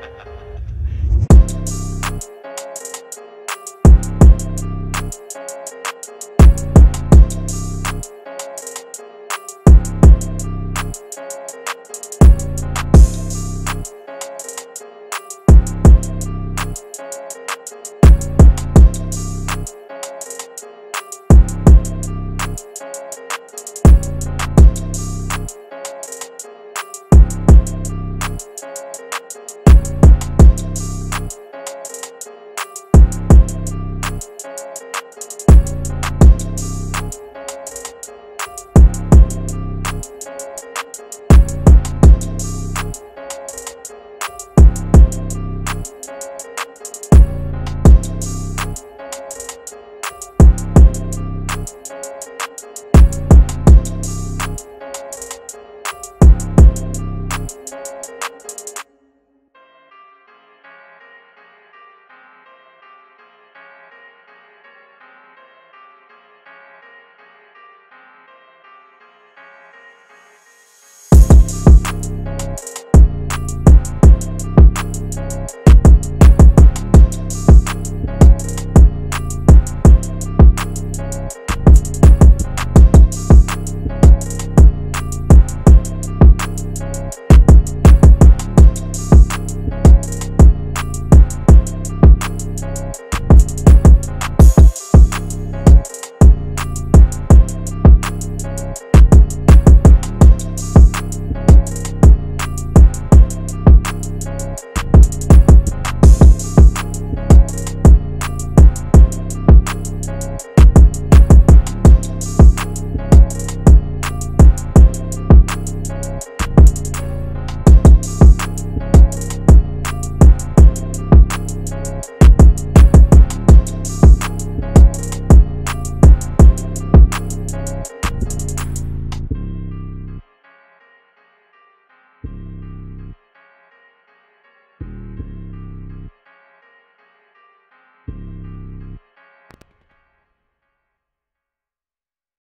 Ha ha ha.